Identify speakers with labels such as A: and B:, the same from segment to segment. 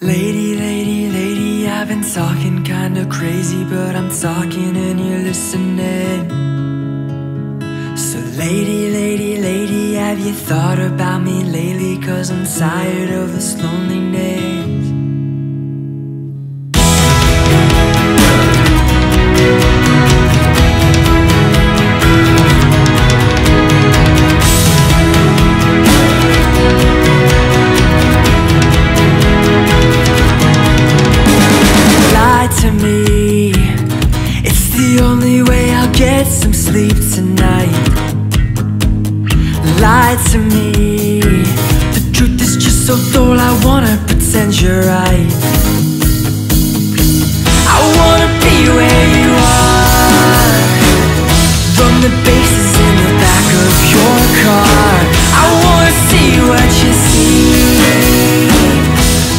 A: Lady, lady, lady, I've been talking kinda crazy, but I'm talking and you're listening. So, lady, lady, lady, have you thought about me lately? Cause I'm tired of this loneliness. To me. It's the only way I'll get some sleep tonight. Lie to me. The truth is just so dull, I wanna pretend you're right. I wanna be where you are. Run the bases in the back of your car. I wanna see what you see.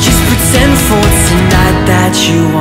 A: Just pretend for tonight that you.